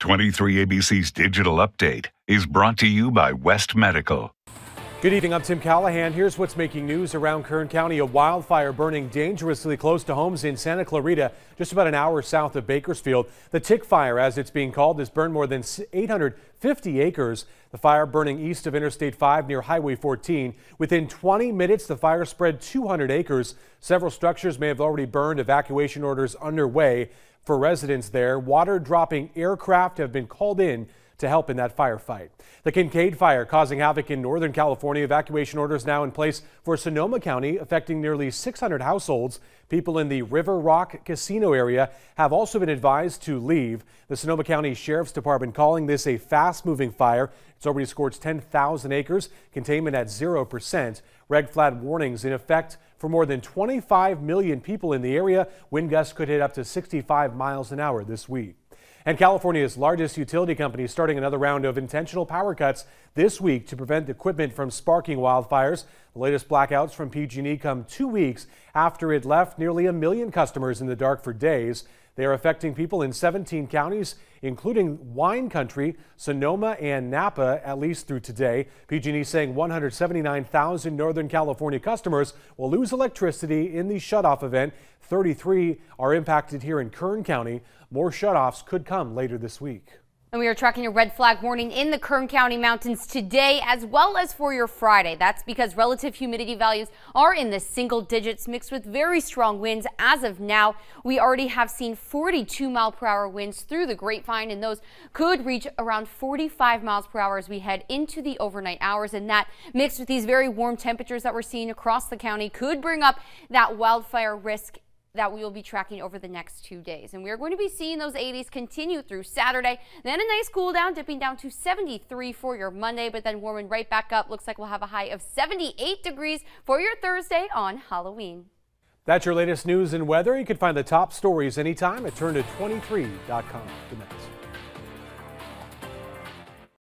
23 ABC's digital update is brought to you by West Medical. Good evening, I'm Tim Callahan. Here's what's making news around Kern County. A wildfire burning dangerously close to homes in Santa Clarita, just about an hour south of Bakersfield. The tick fire, as it's being called, has burned more than 850 acres. The fire burning east of Interstate 5 near Highway 14. Within 20 minutes, the fire spread 200 acres. Several structures may have already burned. Evacuation orders underway for residents there. Water dropping aircraft have been called in to help in that firefight. The Kincade fire causing havoc in Northern California. Evacuation orders now in place for Sonoma County, affecting nearly 600 households. People in the River Rock Casino area have also been advised to leave. The Sonoma County Sheriff's Department calling this a fast moving fire. It's already scorched 10,000 acres, containment at 0%. Red flag warnings in effect for more than 25 million people in the area. Wind gusts could hit up to 65 miles an hour this week. And California's largest utility company is starting another round of intentional power cuts this week to prevent equipment from sparking wildfires. The latest blackouts from PG&E come two weeks after it left nearly a million customers in the dark for days. They are affecting people in 17 counties, including wine country, Sonoma and Napa, at least through today. PG&E saying 179,000 Northern California customers will lose electricity in the shutoff event. 33 are impacted here in Kern County. More shutoffs could come later this week. And we are tracking a red flag warning in the Kern County mountains today as well as for your Friday. That's because relative humidity values are in the single digits mixed with very strong winds. As of now, we already have seen 42 mile per hour winds through the grapevine and those could reach around 45 miles per hour as we head into the overnight hours. And that mixed with these very warm temperatures that we're seeing across the county could bring up that wildfire risk that we will be tracking over the next two days. And we are going to be seeing those 80s continue through Saturday. Then a nice cool down, dipping down to 73 for your Monday, but then warming right back up. Looks like we'll have a high of 78 degrees for your Thursday on Halloween. That's your latest news and weather. You can find the top stories anytime at turn23.com. Good night.